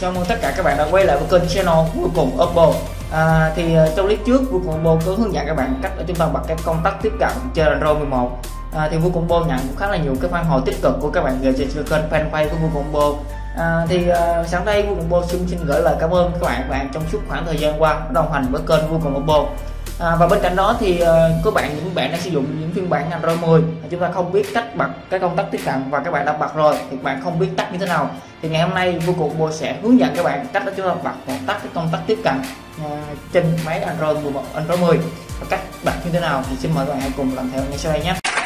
chào mừng tất cả các bạn đã quay lại với kênh channel cuối cùng Oppo. À, thì ờ, trong clip trước cuối cùng Oppo có hướng dẫn các bạn cách để chúng ta bật cái công tắc tiếp cận trên Android 11 à, thì cuối cùng Oppo nhận cũng khá là nhiều cái phản hồi tích cực của các bạn về trên kênh fanpage của cuối cùng Oppo. À, thì uh, sáng nay cuối cùng Oppo xin xin gửi lời cảm ơn các bạn bạn trong suốt khoảng thời gian qua đồng hành với kênh cuối cùng Oppo à, và bên cạnh đó thì ờ, uh, các bạn những bạn đang sử dụng những phiên bản Android 10 chúng ta không biết cách bật cái công tắc tiếp cận và các bạn đã bật rồi thì các bạn không biết tắt như thế nào. Thì ngày hôm nay vô cùng bộ sẽ hướng dẫn các bạn cách để chúng ta bật và tắt cái công tắc tiếp cận uh, trên máy Android 11 Android 10 và cách bật như thế nào thì xin mời các bạn hãy cùng làm theo ngay sau đây nhé.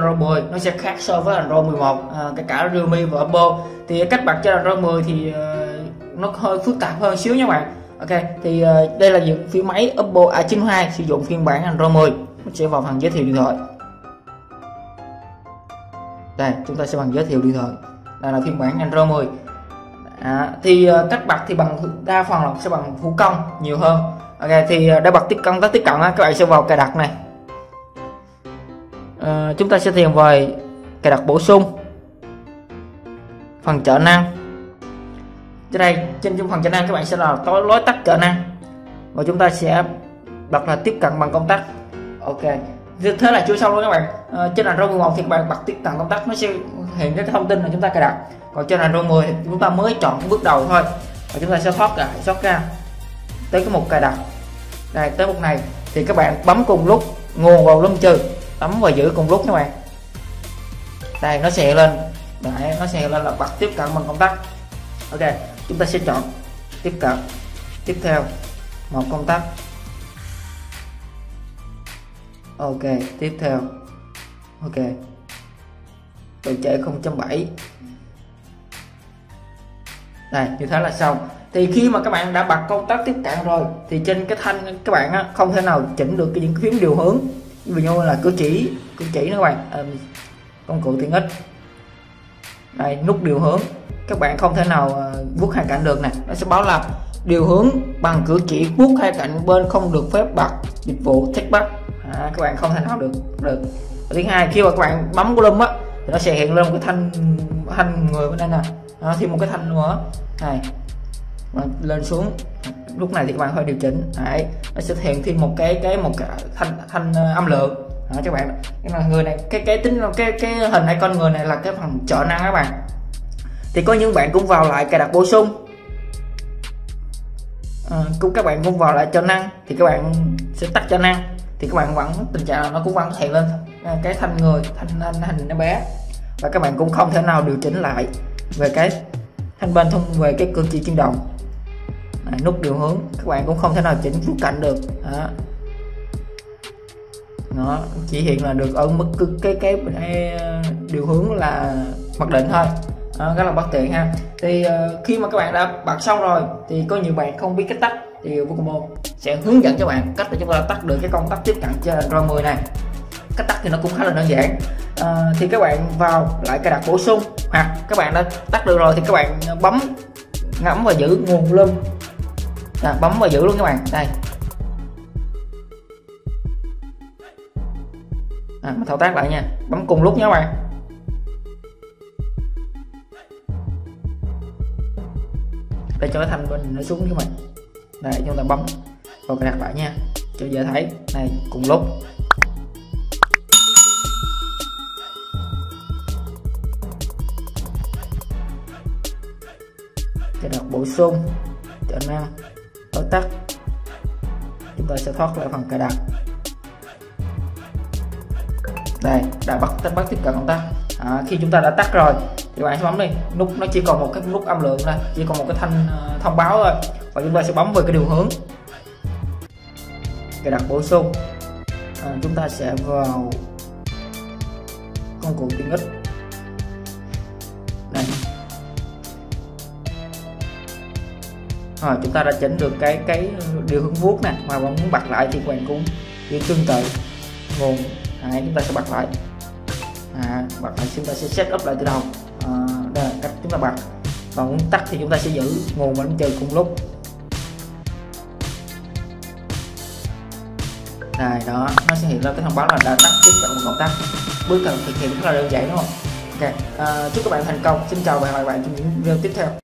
Android 10 nó sẽ khác so với Android 11 à, kể cả Realme và Oppo. Thì cách bật cho Android 10 thì uh, nó hơi phức tạp hơn xíu nha bạn. Ok thì uh, đây là những phía máy Oppo A92 sử dụng phiên bản Android 10 mình sẽ vào phần giới thiệu điện thoại. Đây chúng ta sẽ bằng giới thiệu điện thoại. Đây là phiên bản Android 10 à, thì uh, cách bật thì bằng đa phần là sẽ bằng thủ công nhiều hơn. Ok thì uh, để bật tiếp công tác tiếp cận á, các bạn sẽ vào cài đặt này à, chúng ta sẽ tìm về cài đặt bổ sung. Phần trợ năng. Trên đây trên trong phần trợ năng các bạn sẽ là tối lối tắt trợ năng. Và chúng ta sẽ bật là tiếp cận bằng công tắc. Ok. Thế là chưa xong luôn các bạn. À, trên Android 11 thì các bạn bật tiếp cận công tắc nó sẽ hiện cái thông tin là chúng ta cài đặt. Còn trên Android 10 thì chúng ta mới chọn bước đầu thôi. Và chúng ta sẽ thoát lại thoát ra tới cái mục cài đặt. Đây tới mục này. Thì các bạn bấm cùng lúc nguồn vào lâm trừ bấm và giữ cùng lúc các bạn. Đây nó sẽ lên. Đấy, nó sẽ lên là bật tiếp cận bằng công tắc. Ok chúng ta sẽ chọn tiếp cận. Tiếp theo một công tắc. Ok tiếp theo. Ok. Độ trễ 0.7 đây như thế là xong. Thì khi mà các bạn đã bật công tắc tiếp cận rồi thì trên cái thanh các bạn á, không thể nào chỉnh được cái những phím điều hướng ví dụ như là cử chỉ cử chỉ nữa các bạn. À, công cụ tiện ích. Đây nút điều hướng. Các bạn không thể nào uh, vuốt hai cạnh được nè. Nó sẽ báo là điều hướng bằng cử chỉ vuốt hai cạnh bên không được phép bật dịch vụ thích bắt à, các bạn không thể nào được được. Và thứ hai khi mà các bạn bấm volume á thì nó sẽ hiện lên một cái thanh thanh người bên đây nè. À, thêm một cái thanh nữa. Này mà lên xuống lúc này thì các bạn phải điều chỉnh. Đấy, nó sẽ hiện thêm một cái cái một cái thanh thanh ờ, âm lượng. Đó, các bạn cái là người này cái cái tính cái cái hình này con người này là cái phần trợ năng các bạn. Thì có những bạn cũng vào lại cài đặt bổ sung. À, cũng các bạn cũng vào lại trợ năng thì các bạn sẽ tắt trợ năng. Thì các bạn vẫn tình trạng là nó cũng vẫn hiện lên ờ, cái thanh người thanh thanh hình nó bé. Và các bạn cũng không thể nào điều chỉnh lại về cái thanh bên thông về cái cử chỉ chuyển động à, nút điều hướng. Các bạn cũng không thể nào chỉnh rút cạnh được. Đó. nó chỉ hiện là được ở mức cái cái, cái ờ, điều hướng là mặc định thôi. Đó, rất là bất tiện ha. Thì uh, khi mà các bạn đã bật xong rồi thì có nhiều bạn không biết cách tắt. Thì Vocombo sẽ hướng dẫn cho bạn cách để chúng ta tắt được cái công tắc tiếp cận trên Android 10 này. Cách tắt thì nó cũng khá là đơn giản. À, thì các bạn vào lại cài đặt bổ sung hoặc các bạn đã tắt được rồi thì các bạn bấm ngắm và giữ nguồn volume à, bấm và giữ luôn các bạn. Đây. À, thao tác lại nha. Bấm cùng lúc nha các bạn. Để cho cái thanh bên nó xuống cho mình. Đây chúng ta bấm. Và cài đặt lại nha. Cho dễ thấy. Này cùng lúc. Cài đặt bổ sung. Cho năng tối tắt chúng ta sẽ thoát lại phần cài đặt. Đây đã bắt tắt bắt tiếp cận công tắc. À, khi chúng ta đã tắt rồi thì bạn sẽ bấm đi. Nút nó chỉ còn một cái nút âm lượng thôi chỉ còn một cái thanh ờ, thông báo thôi. Và chúng ta sẽ bấm về cái điều hướng. Cài đặt bổ sung. À, chúng ta sẽ vào công cụ tiện ích. rồi chúng ta đã chỉnh được cái cái điều hướng vuốt nè mà bạn muốn bật lại thì bạn cũng điều tương tự. À, nguồn này chúng ta sẽ bật lại. À, bật lại chúng ta sẽ set up lại từ đầu. À, đây là cách chúng ta bật. Còn muốn tắt thì chúng ta sẽ giữ nguồn và đánh trừ cùng lúc. Này đó nó sẽ hiện ra cái thông báo là đã tắt tiếp cận một cộng tắt. Bước cần thực hiện rất là đơn giản đúng không? Ok à, chúc các bạn thành công. Xin chào và hẹn gặp lại trong những video tiếp theo.